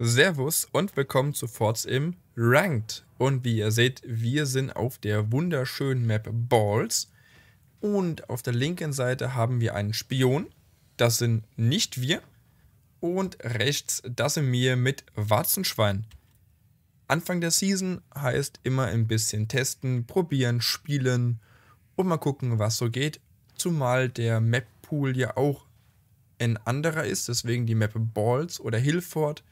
Servus und willkommen zu Forts im Ranked. Und wie ihr seht, wir sind auf der wunderschönen Map Balls. Und auf der linken Seite haben wir einen Spion. Das sind nicht wir. Und rechts, das sind wir mit Warzenschwein. Anfang der Season heißt immer ein bisschen testen, probieren, spielen und mal gucken, was so geht. Zumal der Map-Pool ja auch ein anderer ist, deswegen die Map Balls oder Hillford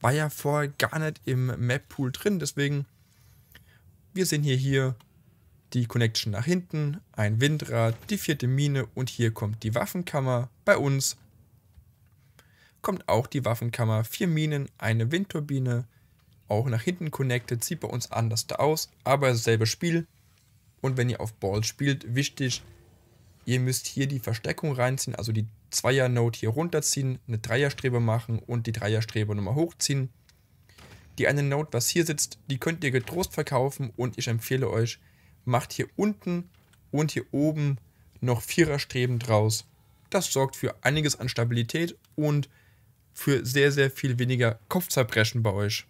war ja vorher gar nicht im Map-Pool drin, deswegen wir sehen hier hier die Connection nach hinten, ein Windrad, die vierte Mine und hier kommt die Waffenkammer. Bei uns kommt auch die Waffenkammer, vier Minen, eine Windturbine, auch nach hinten connected, sieht bei uns anders da aus, aber dasselbe Spiel. Und wenn ihr auf Ball spielt, wichtig, ihr müsst hier die Versteckung reinziehen, also die Zweier-Note hier runterziehen, eine Dreierstrebe machen und die Dreierstrebe nochmal hochziehen. Die eine Note, was hier sitzt, die könnt ihr getrost verkaufen und ich empfehle euch, macht hier unten und hier oben noch Viererstreben draus. Das sorgt für einiges an Stabilität und für sehr, sehr viel weniger Kopfzerbrechen bei euch.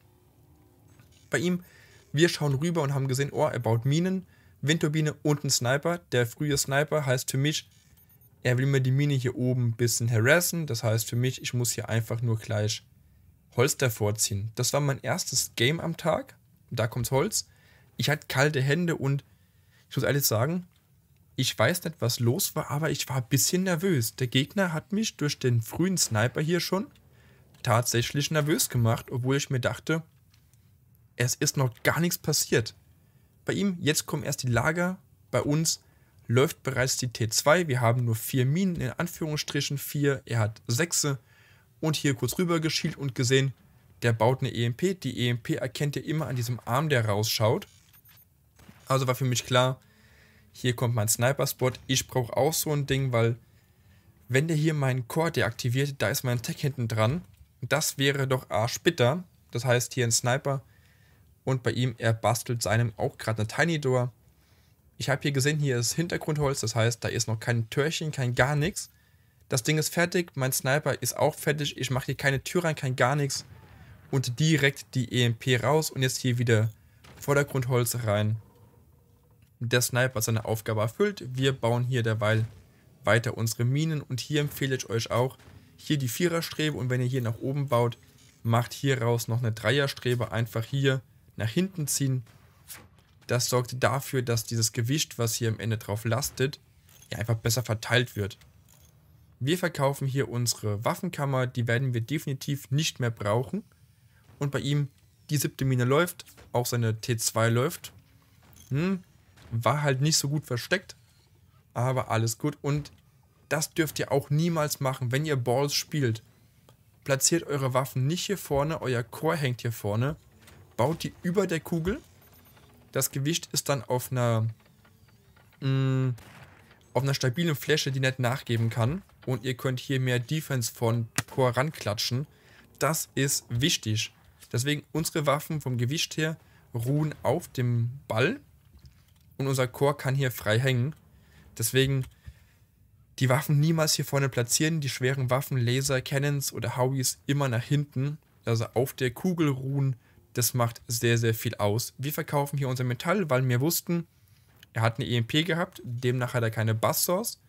Bei ihm, wir schauen rüber und haben gesehen, oh, er baut Minen, Windturbine und einen Sniper. Der frühe Sniper heißt für mich, er will mir die Mine hier oben ein bisschen harassen. Das heißt für mich, ich muss hier einfach nur gleich Holz davor ziehen. Das war mein erstes Game am Tag. Da kommt Holz. Ich hatte kalte Hände und ich muss ehrlich sagen, ich weiß nicht, was los war, aber ich war ein bisschen nervös. Der Gegner hat mich durch den frühen Sniper hier schon tatsächlich nervös gemacht, obwohl ich mir dachte, es ist noch gar nichts passiert. Bei ihm, jetzt kommen erst die Lager, bei uns läuft bereits die T2. Wir haben nur vier Minen, in Anführungsstrichen vier. Er hat sechse. Und hier kurz rüber geschielt und gesehen, der baut eine EMP. Die EMP erkennt ihr immer an diesem Arm, der rausschaut. Also war für mich klar, hier kommt mein Sniper-Spot. Ich brauche auch so ein Ding, weil wenn der hier meinen Core deaktiviert, da ist mein Tech hinten dran. Das wäre doch arschbitter. Das heißt, hier ein Sniper. Und bei ihm, er bastelt seinem auch gerade eine Tiny Door. Ich habe hier gesehen, hier ist Hintergrundholz, das heißt, da ist noch kein Türchen, kein gar nichts. Das Ding ist fertig, mein Sniper ist auch fertig, ich mache hier keine Tür rein, kein gar nichts. Und direkt die EMP raus und jetzt hier wieder Vordergrundholz rein. Der Sniper seine Aufgabe erfüllt. Wir bauen hier derweil weiter unsere Minen und hier empfehle ich euch auch, hier die Viererstrebe und wenn ihr hier nach oben baut, macht hier raus noch eine Dreierstrebe, einfach hier nach hinten ziehen das sorgt dafür, dass dieses Gewicht, was hier am Ende drauf lastet, ja einfach besser verteilt wird. Wir verkaufen hier unsere Waffenkammer, die werden wir definitiv nicht mehr brauchen. Und bei ihm, die siebte Mine läuft, auch seine T2 läuft. Hm, war halt nicht so gut versteckt, aber alles gut. Und das dürft ihr auch niemals machen, wenn ihr Balls spielt. Platziert eure Waffen nicht hier vorne, euer Core hängt hier vorne. Baut die über der Kugel das Gewicht ist dann auf einer, mh, mm, auf einer stabilen Fläche, die nicht nachgeben kann. Und ihr könnt hier mehr Defense von Core ranklatschen. Das ist wichtig. Deswegen unsere Waffen vom Gewicht her ruhen auf dem Ball. Und unser Core kann hier frei hängen. Deswegen die Waffen niemals hier vorne platzieren. Die schweren Waffen, Laser, Cannons oder Howies immer nach hinten. Also auf der Kugel ruhen das macht sehr, sehr viel aus. Wir verkaufen hier unser Metall, weil wir wussten, er hat eine EMP gehabt, demnach hat er keine Bass-Source.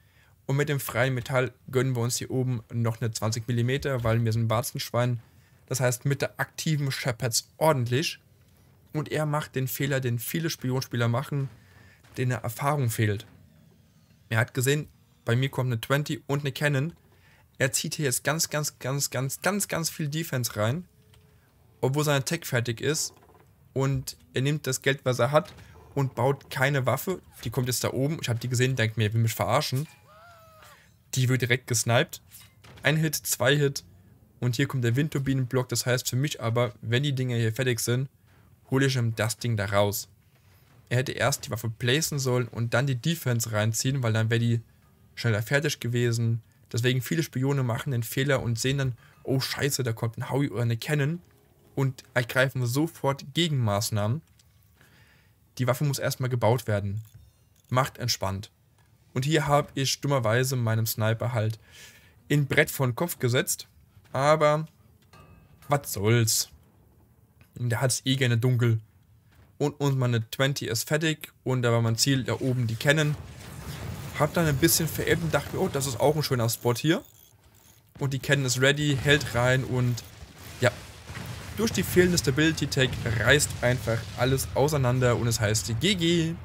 Und mit dem freien Metall gönnen wir uns hier oben noch eine 20 mm, weil wir sind Warzenschwein. Das heißt, mit der aktiven Shepherds ordentlich. Und er macht den Fehler, den viele Spionspieler machen, den der Erfahrung fehlt. Er hat gesehen, bei mir kommt eine 20 und eine Cannon. Er zieht hier jetzt ganz, ganz, ganz, ganz, ganz, ganz viel Defense rein obwohl sein Attack fertig ist. Und er nimmt das Geld, was er hat, und baut keine Waffe. Die kommt jetzt da oben. Ich habe die gesehen, denkt mir, er will mich verarschen. Die wird direkt gesniped. Ein Hit, zwei Hit. Und hier kommt der Windturbinenblock. Das heißt für mich aber, wenn die Dinger hier fertig sind, hole ich ihm das Ding da raus. Er hätte erst die Waffe placen sollen und dann die Defense reinziehen, weil dann wäre die schneller fertig gewesen. Deswegen viele Spione machen den Fehler und sehen dann, oh scheiße, da kommt ein Howie oder eine Cannon und ergreifen sofort Gegenmaßnahmen. Die Waffe muss erstmal gebaut werden. Macht entspannt. Und hier habe ich dummerweise meinem Sniper halt in Brett vor den Kopf gesetzt. Aber was soll's. Der hat's eh gerne dunkel. Und uns meine 20 ist fertig und da war mein Ziel da oben die kennen. Hab dann ein bisschen verebbt und dachte mir, oh, das ist auch ein schöner Spot hier. Und die kennen ist ready, hält rein und ja, durch die fehlende Stability Tag reißt einfach alles auseinander und es heißt GG.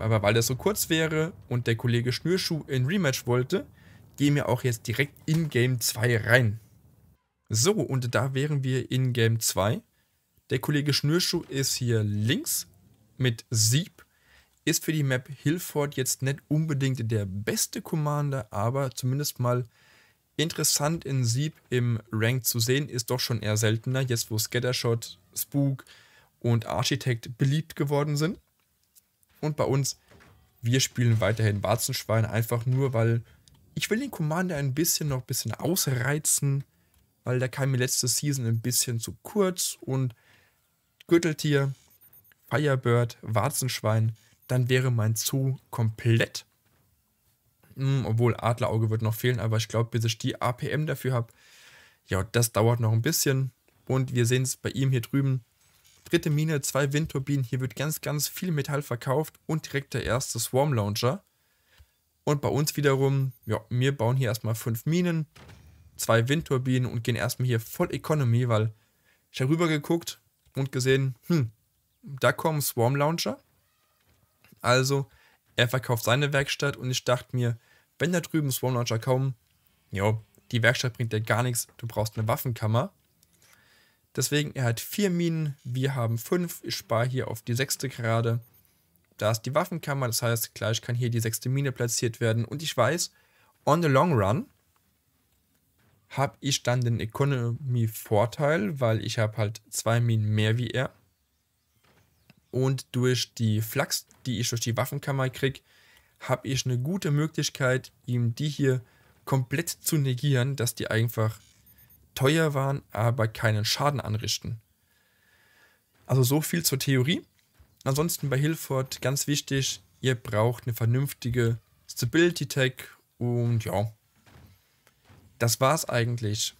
Aber weil das so kurz wäre und der Kollege Schnürschuh in Rematch wollte, gehen wir auch jetzt direkt in Game 2 rein. So, und da wären wir in Game 2. Der Kollege Schnürschuh ist hier links mit Sieb. Ist für die Map Hillford jetzt nicht unbedingt der beste Commander, aber zumindest mal interessant in Sieb im Rank zu sehen, ist doch schon eher seltener, jetzt wo Scattershot, Spook und Architect beliebt geworden sind. Und bei uns, wir spielen weiterhin Warzenschwein, einfach nur, weil ich will den Commander ein bisschen noch ein bisschen ausreizen, weil der kam mir letzte Season ein bisschen zu kurz und Gürteltier, Firebird, Warzenschwein, dann wäre mein Zoo komplett. Hm, obwohl Adlerauge wird noch fehlen, aber ich glaube, bis ich die APM dafür habe, ja, das dauert noch ein bisschen. Und wir sehen es bei ihm hier drüben. Dritte Mine, zwei Windturbinen. Hier wird ganz, ganz viel Metall verkauft und direkt der erste Swarm Launcher. Und bei uns wiederum, ja, wir bauen hier erstmal fünf Minen, zwei Windturbinen und gehen erstmal hier voll Economy, weil ich habe rüber geguckt und gesehen, hm, da kommen Swarm Launcher. Also er verkauft seine Werkstatt und ich dachte mir, wenn da drüben Swarm Launcher kommen, ja, die Werkstatt bringt dir gar nichts, du brauchst eine Waffenkammer. Deswegen, er hat vier Minen, wir haben fünf. Ich spare hier auf die sechste gerade. Da ist die Waffenkammer, das heißt, gleich kann hier die sechste Mine platziert werden. Und ich weiß, on the long run habe ich dann den Economy-Vorteil, weil ich habe halt zwei Minen mehr wie er und durch die Flachs, die ich durch die Waffenkammer kriege, habe ich eine gute Möglichkeit, ihm die hier komplett zu negieren, dass die einfach teuer waren, aber keinen Schaden anrichten. Also so viel zur Theorie. Ansonsten bei Hilford ganz wichtig, ihr braucht eine vernünftige Stability Tag und ja, das war's eigentlich.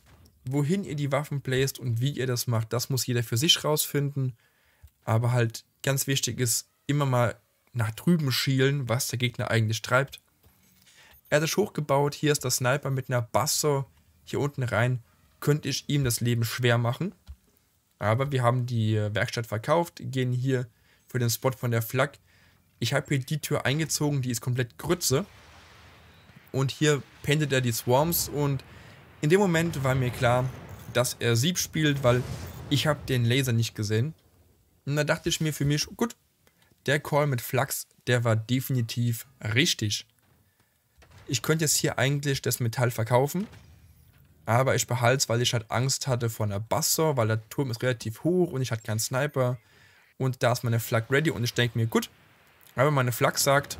Wohin ihr die Waffen placed und wie ihr das macht, das muss jeder für sich rausfinden. Aber halt ganz wichtig ist, immer mal nach drüben schielen, was der Gegner eigentlich treibt. Er hat sich hochgebaut, hier ist der Sniper mit einer Basso hier unten rein. Könnte ich ihm das Leben schwer machen. Aber wir haben die Werkstatt verkauft, gehen hier für den Spot von der Flak. Ich habe hier die Tür eingezogen, die ist komplett Grütze. Und hier pendelt er die Swarms und in dem Moment war mir klar, dass er Sieb spielt, weil ich habe den Laser nicht gesehen. Und da dachte ich mir für mich, gut, der Call mit Flachs, der war definitiv richtig. Ich könnte jetzt hier eigentlich das Metall verkaufen, aber ich behalte es, weil ich halt Angst hatte vor einer Bassor, weil der Turm ist relativ hoch und ich hatte keinen Sniper. Und da ist meine Flak ready und ich denke mir, gut, aber meine Flak sagt,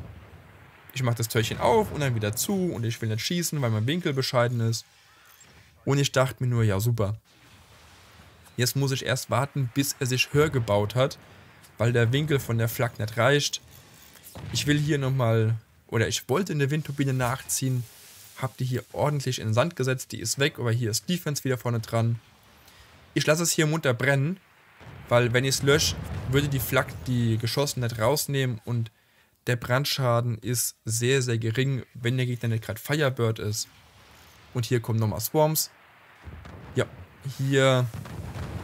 ich mache das Türchen auf und dann wieder zu und ich will nicht schießen, weil mein Winkel bescheiden ist. Und ich dachte mir nur, ja super, Jetzt muss ich erst warten, bis er sich höher gebaut hat, weil der Winkel von der Flak nicht reicht. Ich will hier nochmal, oder ich wollte eine Windturbine nachziehen, hab die hier ordentlich in den Sand gesetzt, die ist weg, aber hier ist Defense wieder vorne dran. Ich lasse es hier munter brennen, weil wenn ich es lösche, würde die Flak die Geschosse nicht rausnehmen und der Brandschaden ist sehr, sehr gering, wenn der Gegner nicht gerade Firebird ist. Und hier kommen nochmal Swarms. Ja, hier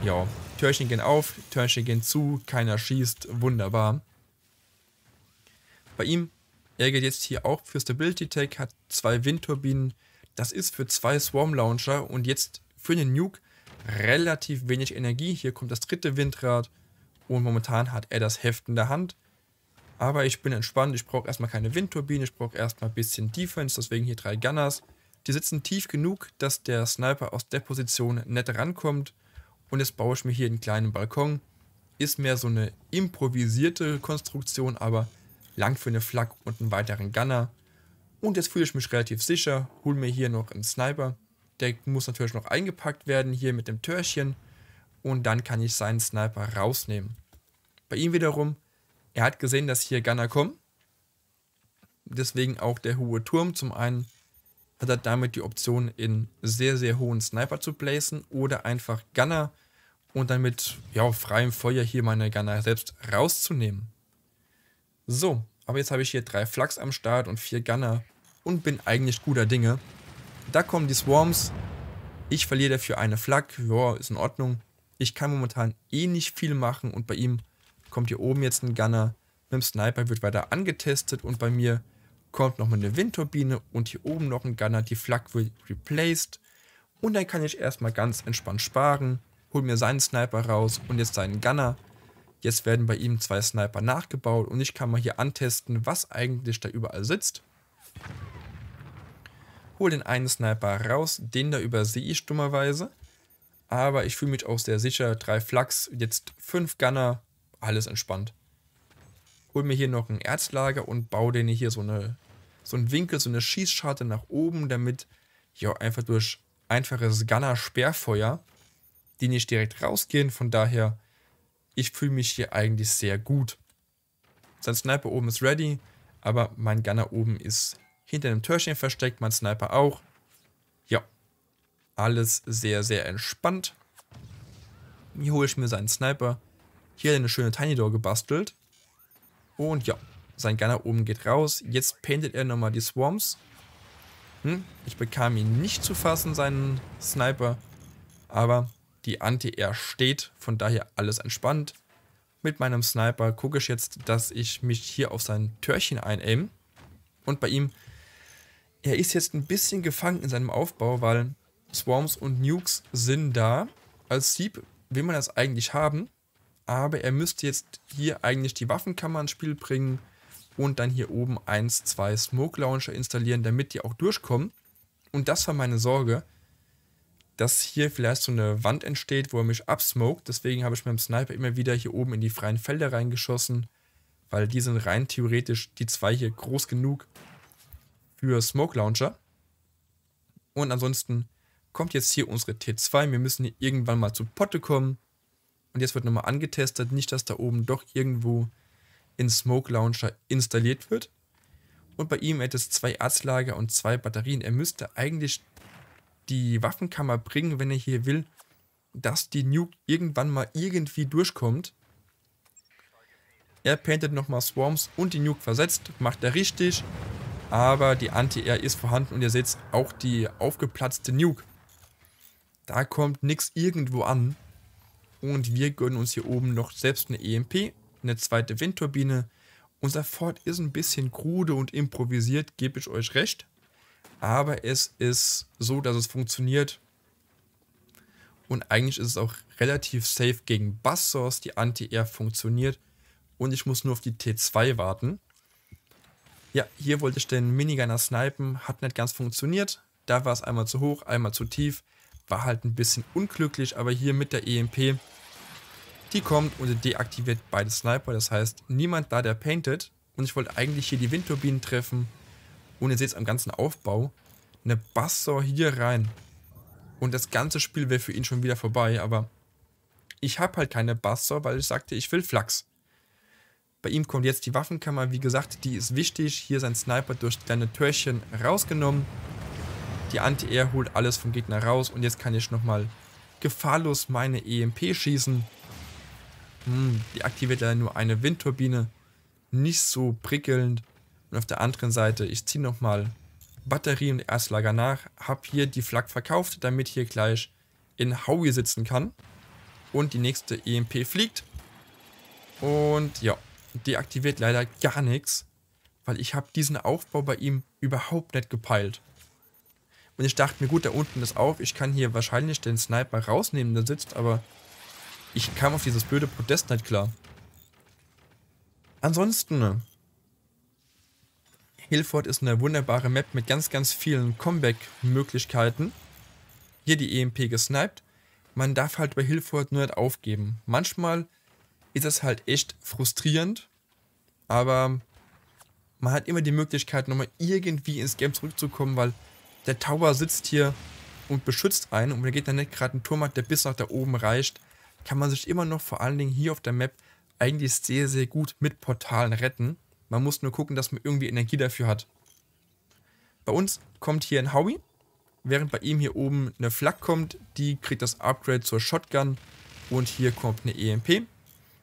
ja, Türchen gehen auf, Türchen gehen zu, keiner schießt, wunderbar. Bei ihm, er geht jetzt hier auch für Stability Tech, hat zwei Windturbinen. Das ist für zwei Swarm Launcher und jetzt für den Nuke relativ wenig Energie. Hier kommt das dritte Windrad und momentan hat er das Heft in der Hand. Aber ich bin entspannt, ich brauche erstmal keine Windturbine, ich brauche erstmal ein bisschen Defense, deswegen hier drei Gunners. Die sitzen tief genug, dass der Sniper aus der Position nicht rankommt. Und jetzt baue ich mir hier einen kleinen Balkon. Ist mehr so eine improvisierte Konstruktion, aber lang für eine Flak und einen weiteren Gunner. Und jetzt fühle ich mich relativ sicher, hole mir hier noch einen Sniper. Der muss natürlich noch eingepackt werden hier mit dem Türchen. Und dann kann ich seinen Sniper rausnehmen. Bei ihm wiederum, er hat gesehen, dass hier Gunner kommen. Deswegen auch der hohe Turm. Zum einen hat er damit die Option, in sehr, sehr hohen Sniper zu placen oder einfach Gunner und dann mit ja, freiem Feuer hier meine Gunner selbst rauszunehmen. So, aber jetzt habe ich hier drei Flux am Start und vier Gunner und bin eigentlich guter Dinge. Da kommen die Swarms. Ich verliere dafür eine Flak. Ja, ist in Ordnung. Ich kann momentan eh nicht viel machen und bei ihm kommt hier oben jetzt ein Gunner. Mit dem Sniper wird weiter angetestet und bei mir kommt nochmal eine Windturbine und hier oben noch ein Gunner. Die Flak wird replaced und dann kann ich erstmal ganz entspannt sparen. Hol mir seinen Sniper raus und jetzt seinen Gunner. Jetzt werden bei ihm zwei Sniper nachgebaut und ich kann mal hier antesten, was eigentlich da überall sitzt. Hol den einen Sniper raus, den da übersehe ich dummerweise. Aber ich fühle mich auch sehr sicher. Drei Flaks, jetzt fünf Gunner, alles entspannt. Hol mir hier noch ein Erzlager und baue den hier so, eine, so einen Winkel, so eine Schießscharte nach oben, damit ja einfach durch einfaches Gunner-Sperrfeuer die nicht direkt rausgehen. Von daher ich fühle mich hier eigentlich sehr gut. Sein Sniper oben ist ready, aber mein Gunner oben ist hinter einem Türchen versteckt, mein Sniper auch. Ja, alles sehr, sehr entspannt. Hier hole ich mir seinen Sniper. Hier hat er eine schöne Tiny Door gebastelt. Und ja, sein Gunner oben geht raus. Jetzt paintet er nochmal die Swarms. Hm, ich bekam ihn nicht zu fassen, seinen Sniper. Aber die Anti-Air steht, von daher alles entspannt. Mit meinem Sniper gucke ich jetzt, dass ich mich hier auf sein Türchen einaim. Und bei ihm, er ist jetzt ein bisschen gefangen in seinem Aufbau, weil Swarms und Nukes sind da. Als Sieb will man das eigentlich haben, aber er müsste jetzt hier eigentlich die Waffenkammer ins Spiel bringen und dann hier oben 1, 2 Smoke Launcher installieren, damit die auch durchkommen. Und das war meine Sorge, dass hier vielleicht so eine Wand entsteht, wo er mich absmoked. Deswegen habe ich mit dem Sniper immer wieder hier oben in die freien Felder reingeschossen, weil die sind rein theoretisch die zwei hier groß genug für Smoke Launcher. Und ansonsten kommt jetzt hier unsere T2. Wir müssen hier irgendwann mal zu Potte kommen. Und jetzt wird nochmal angetestet, nicht, dass da oben doch irgendwo in Smoke Launcher installiert wird. Und bei ihm hätte es zwei Erzlager und zwei Batterien. Er müsste eigentlich die Waffenkammer bringen, wenn er hier will, dass die Nuke irgendwann mal irgendwie durchkommt. Er paintet nochmal Swarms und die Nuke versetzt, macht er richtig, aber die Anti-Air ist vorhanden und ihr seht auch die aufgeplatzte Nuke. Da kommt nichts irgendwo an und wir gönnen uns hier oben noch selbst eine EMP, eine zweite Windturbine. Unser Fort ist ein bisschen krude und improvisiert, gebe ich euch recht aber es ist so, dass es funktioniert. Und eigentlich ist es auch relativ safe gegen Buzzsaws. Die Anti-Air funktioniert. Und ich muss nur auf die T2 warten. Ja, hier wollte ich den Minigunner snipen. Hat nicht ganz funktioniert. Da war es einmal zu hoch, einmal zu tief. War halt ein bisschen unglücklich. Aber hier mit der EMP, die kommt und deaktiviert beide Sniper. Das heißt, niemand da, der paintet. Und ich wollte eigentlich hier die Windturbinen treffen. Und ihr seht es am ganzen Aufbau. Eine Bassor hier rein. Und das ganze Spiel wäre für ihn schon wieder vorbei. Aber ich habe halt keine Bassor, weil ich sagte, ich will Flachs. Bei ihm kommt jetzt die Waffenkammer. Wie gesagt, die ist wichtig. Hier sein Sniper durch kleine Türchen rausgenommen. Die Anti-Air holt alles vom Gegner raus. Und jetzt kann ich nochmal gefahrlos meine EMP schießen. Hm, die aktiviert leider nur eine Windturbine. Nicht so prickelnd. Und auf der anderen Seite, ich ziehe nochmal Batterie und Erstlager nach, habe hier die Flak verkauft, damit hier gleich in Howie sitzen kann. Und die nächste EMP fliegt. Und ja, deaktiviert leider gar nichts, weil ich habe diesen Aufbau bei ihm überhaupt nicht gepeilt. Und ich dachte mir, gut, da unten ist auf, ich kann hier wahrscheinlich den Sniper rausnehmen, der sitzt, aber ich kam auf dieses blöde Podest nicht klar. Ansonsten Hillford ist eine wunderbare Map mit ganz, ganz vielen Comeback-Möglichkeiten. Hier die EMP gesniped. Man darf halt bei Hillford nur nicht aufgeben. Manchmal ist es halt echt frustrierend, aber man hat immer die Möglichkeit, nochmal irgendwie ins Game zurückzukommen, weil der Tower sitzt hier und beschützt einen und wenn geht dann nicht gerade ein Turm hat, der bis nach da oben reicht, kann man sich immer noch vor allen Dingen hier auf der Map eigentlich sehr, sehr gut mit Portalen retten. Man muss nur gucken, dass man irgendwie Energie dafür hat. Bei uns kommt hier ein Howie, während bei ihm hier oben eine Flak kommt, die kriegt das Upgrade zur Shotgun und hier kommt eine EMP.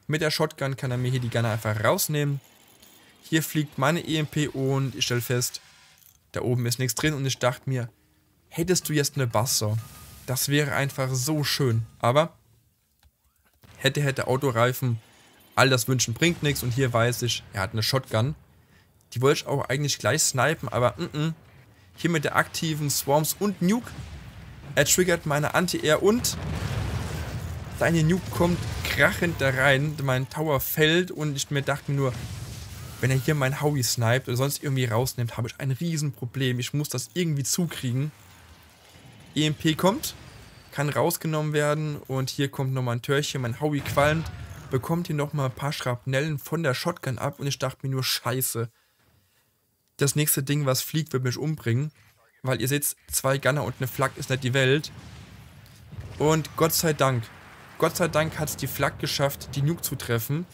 Mit der Shotgun kann er mir hier die Gunner einfach rausnehmen. Hier fliegt meine EMP und ich stelle fest, da oben ist nichts drin und ich dachte mir, hättest du jetzt eine Buster, das wäre einfach so schön. Aber hätte, hätte Autoreifen, all das Wünschen bringt nichts und hier weiß ich, er hat eine Shotgun. Die wollte ich auch eigentlich gleich snipen, aber mm -mm. hier mit der aktiven Swarms und Nuke, er triggert meine Anti-Air und seine Nuke kommt krachend da rein, mein Tower fällt und ich mir dachte nur, wenn er hier mein Howie sniped oder sonst irgendwie rausnimmt, habe ich ein Riesenproblem. Ich muss das irgendwie zukriegen. EMP kommt, kann rausgenommen werden und hier kommt nochmal ein Törchen, mein Howie qualmt, bekommt hier nochmal ein paar Schrapnellen von der Shotgun ab und ich dachte mir nur, scheiße. Das nächste Ding, was fliegt, wird mich umbringen, weil ihr seht, zwei Gunner und eine Flak ist nicht die Welt. Und Gott sei Dank, Gott sei Dank hat es die Flak geschafft, die Nuke zu treffen.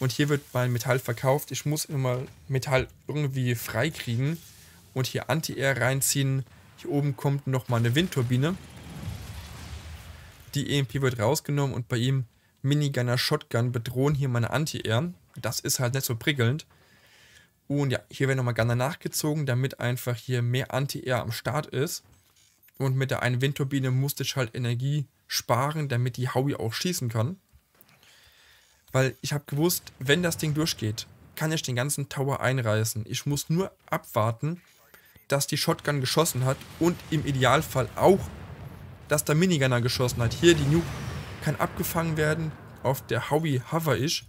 Und hier wird mein Metall verkauft. Ich muss immer Metall irgendwie freikriegen und hier Anti-Air reinziehen. Hier oben kommt nochmal eine Windturbine. Die EMP wird rausgenommen und bei ihm Minigunner Shotgun bedrohen hier meine Anti-Air. Das ist halt nicht so prickelnd. Und ja, hier werden nochmal Gunner nachgezogen, damit einfach hier mehr Anti-Air am Start ist. Und mit der einen Windturbine musste ich halt Energie sparen, damit die Howie auch schießen kann. Weil ich habe gewusst, wenn das Ding durchgeht, kann ich den ganzen Tower einreißen. Ich muss nur abwarten, dass die Shotgun geschossen hat und im Idealfall auch, dass der Minigunner geschossen hat. Hier die Nuke kann abgefangen werden, auf der Howie hover ich.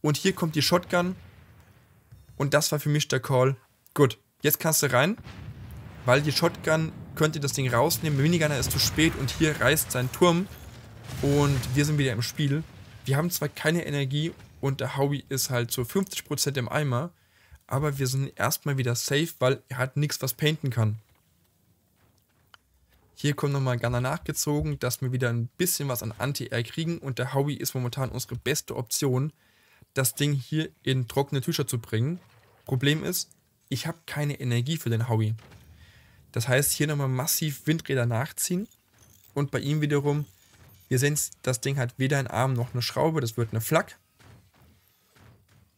Und hier kommt die Shotgun. Und das war für mich der Call. Gut, jetzt kannst du rein, weil die Shotgun könnte das Ding rausnehmen. Minigunner ist zu spät und hier reißt sein Turm. Und wir sind wieder im Spiel. Wir haben zwar keine Energie und der Howie ist halt zu 50% im Eimer, aber wir sind erstmal wieder safe, weil er hat nichts, was painten kann. Hier kommt nochmal Gunner nachgezogen, dass wir wieder ein bisschen was an Anti-Air kriegen und der Howie ist momentan unsere beste Option, das Ding hier in trockene Tücher zu bringen. Problem ist, ich habe keine Energie für den Howie. Das heißt, hier nochmal massiv Windräder nachziehen und bei ihm wiederum Ihr seht, das Ding hat weder einen Arm noch eine Schraube, das wird eine Flak.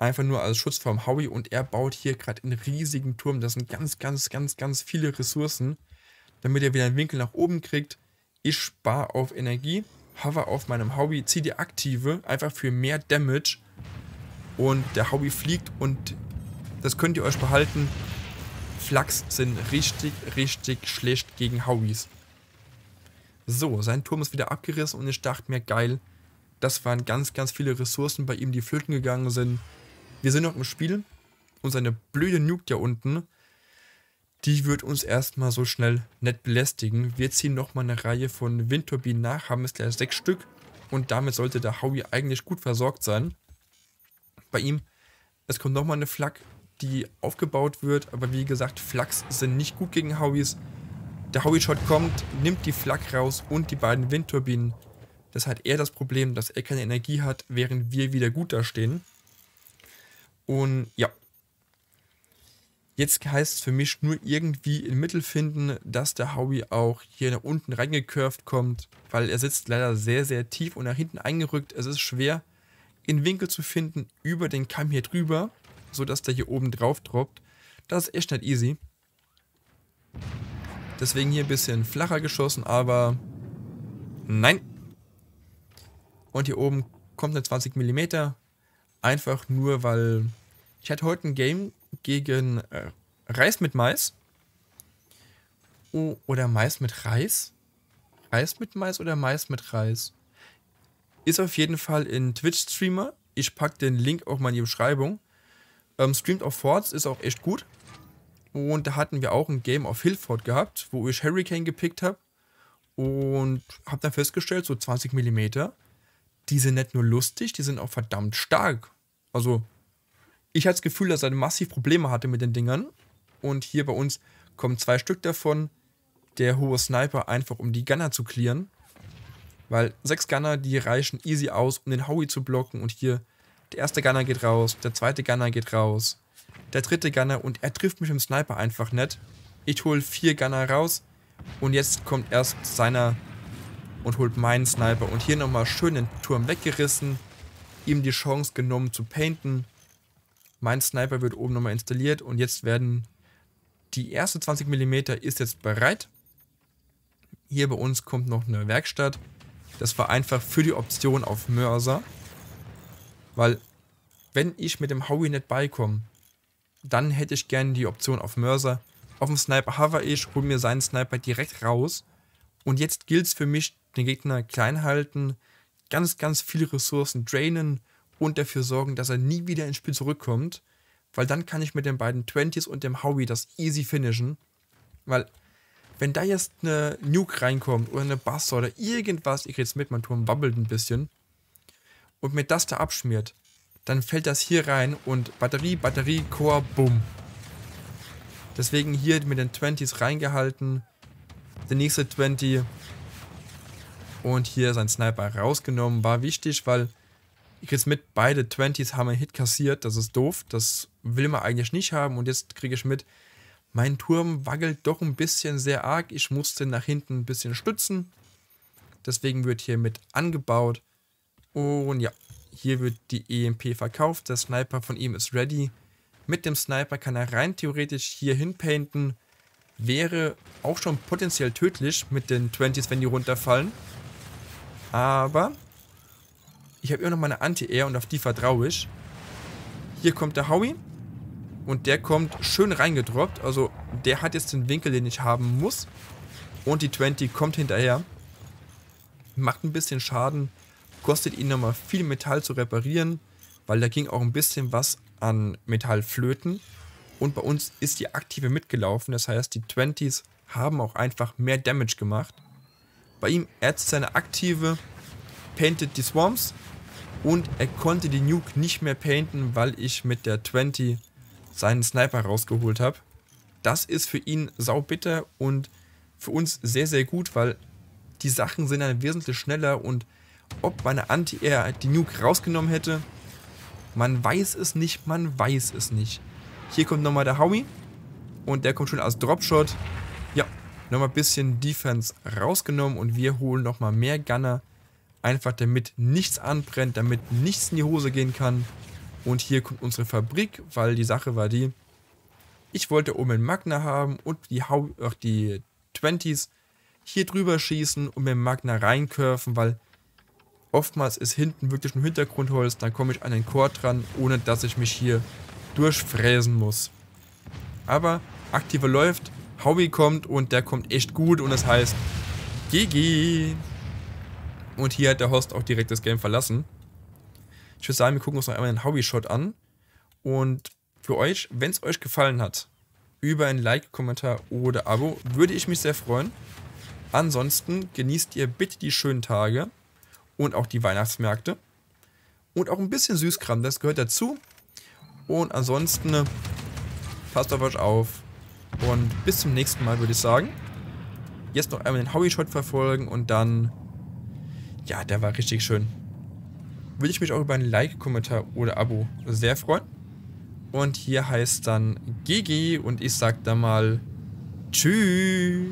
Einfach nur als Schutz vom Howie und er baut hier gerade einen riesigen Turm. Das sind ganz, ganz, ganz, ganz viele Ressourcen, damit er wieder einen Winkel nach oben kriegt. Ich spare auf Energie, hover auf meinem Howie, ziehe die aktive, einfach für mehr Damage. Und der Howie fliegt und das könnt ihr euch behalten. Flachs sind richtig, richtig schlecht gegen Howies. So, sein Turm ist wieder abgerissen und ich dachte mir, geil, das waren ganz, ganz viele Ressourcen bei ihm, die flöten gegangen sind. Wir sind noch im Spiel und seine blöde Nuke da unten, die wird uns erstmal so schnell nicht belästigen. Wir ziehen nochmal eine Reihe von Windturbinen nach, haben es gleich sechs Stück und damit sollte der Howie eigentlich gut versorgt sein. Bei ihm, es kommt nochmal eine Flak, die aufgebaut wird, aber wie gesagt, Flaks sind nicht gut gegen Howies. Der Howie-Shot kommt, nimmt die Flak raus und die beiden Windturbinen. Das hat er das Problem, dass er keine Energie hat, während wir wieder gut dastehen. Und ja. Jetzt heißt es für mich nur irgendwie in Mittel finden, dass der Howie auch hier nach unten reingecurved kommt, weil er sitzt leider sehr, sehr tief und nach hinten eingerückt. Es ist schwer, in Winkel zu finden über den Kamm hier drüber, sodass der hier oben drauf droppt. Das ist echt nicht easy. Deswegen hier ein bisschen flacher geschossen, aber nein. Und hier oben kommt eine 20 mm. Einfach nur, weil ich hatte heute ein Game gegen äh, Reis mit Mais. Oh, oder Mais mit Reis? Reis mit Mais oder Mais mit Reis? Ist auf jeden Fall in Twitch-Streamer. Ich packe den Link auch mal in die Beschreibung. Ähm, streamt auf Forts, ist auch echt gut. Und da hatten wir auch ein Game auf Hillford gehabt, wo ich Hurricane gepickt habe. Und habe dann festgestellt, so 20 mm, die sind nicht nur lustig, die sind auch verdammt stark. Also, ich hatte das Gefühl, dass er massiv Probleme hatte mit den Dingern. Und hier bei uns kommen zwei Stück davon. Der hohe Sniper einfach, um die Gunner zu clearen. Weil sechs Gunner, die reichen easy aus, um den Howie zu blocken. Und hier, der erste Gunner geht raus, der zweite Gunner geht raus der dritte Gunner und er trifft mich im Sniper einfach nicht. Ich hole vier Gunner raus. Und jetzt kommt erst seiner und holt meinen Sniper. Und hier nochmal schön den Turm weggerissen. Ihm die Chance genommen zu painten. Mein Sniper wird oben nochmal installiert. Und jetzt werden die erste 20 mm ist jetzt bereit. Hier bei uns kommt noch eine Werkstatt. Das war einfach für die Option auf Mörser. Weil, wenn ich mit dem Howie nicht beikomme, dann hätte ich gerne die Option auf Mörser. Auf dem Sniper hover ich, hole mir seinen Sniper direkt raus. Und jetzt gilt es für mich, den Gegner klein halten, ganz, ganz viele Ressourcen drainen und dafür sorgen, dass er nie wieder ins Spiel zurückkommt. Weil dann kann ich mit den beiden 20s und dem Howie das easy finishen. Weil, wenn da jetzt eine Nuke reinkommt oder eine Bass oder irgendwas, ich jetzt mit, mein Turm wabbelt ein bisschen, und mir das da abschmiert, dann fällt das hier rein und Batterie, Batterie, Core, bumm. Deswegen hier mit den 20s reingehalten. Der nächste 20. Und hier sein Sniper rausgenommen. War wichtig, weil ich jetzt mit, beide 20s haben einen Hit kassiert. Das ist doof. Das will man eigentlich nicht haben. Und jetzt kriege ich mit, mein Turm wackelt doch ein bisschen sehr arg. Ich musste nach hinten ein bisschen stützen. Deswegen wird hier mit angebaut. Und ja, hier wird die EMP verkauft. Der Sniper von ihm ist ready. Mit dem Sniper kann er rein theoretisch hier hinpainten. Wäre auch schon potenziell tödlich mit den 20s, wenn die runterfallen. Aber ich habe immer noch meine Anti-Air und auf die vertraue ich. Hier kommt der Howie. Und der kommt schön reingedroppt. Also der hat jetzt den Winkel, den ich haben muss. Und die 20 kommt hinterher. Macht ein bisschen Schaden. Kostet ihn nochmal viel Metall zu reparieren. Weil da ging auch ein bisschen was an Metall flöten. Und bei uns ist die aktive mitgelaufen. Das heißt, die 20s haben auch einfach mehr Damage gemacht. Bei ihm er seine aktive, painted die Swarms. Und er konnte die Nuke nicht mehr painten, weil ich mit der 20 seinen Sniper rausgeholt habe. Das ist für ihn saubitter und für uns sehr, sehr gut, weil die Sachen sind dann wesentlich schneller und ob meine Anti-Air die Nuke rausgenommen hätte, man weiß es nicht, man weiß es nicht. Hier kommt nochmal der Howie und der kommt schon als Dropshot. Ja, nochmal ein bisschen Defense rausgenommen und wir holen nochmal mehr Gunner. Einfach damit nichts anbrennt, damit nichts in die Hose gehen kann. Und hier kommt unsere Fabrik, weil die Sache war die, ich wollte oben einen Magna haben und die, auch die 20s hier drüber schießen und mit dem Magna reinkurven, weil oftmals ist hinten wirklich nur Hintergrundholz, dann komme ich an den Core dran, ohne dass ich mich hier durchfräsen muss. Aber aktive läuft, Howie kommt und der kommt echt gut und das heißt GG. Und hier hat der Host auch direkt das Game verlassen. Ich würde sagen, wir gucken uns noch einmal den Howie-Shot an. Und für euch, wenn es euch gefallen hat, über ein Like, Kommentar oder Abo, würde ich mich sehr freuen. Ansonsten genießt ihr bitte die schönen Tage und auch die Weihnachtsmärkte. Und auch ein bisschen Süßkram, das gehört dazu. Und ansonsten passt auf euch auf. Und bis zum nächsten Mal würde ich sagen. Jetzt noch einmal den Howie-Shot verfolgen und dann... Ja, der war richtig schön würde ich mich auch über ein Like, Kommentar oder Abo sehr freuen. Und hier heißt dann GG und ich sag dann mal Tschüss.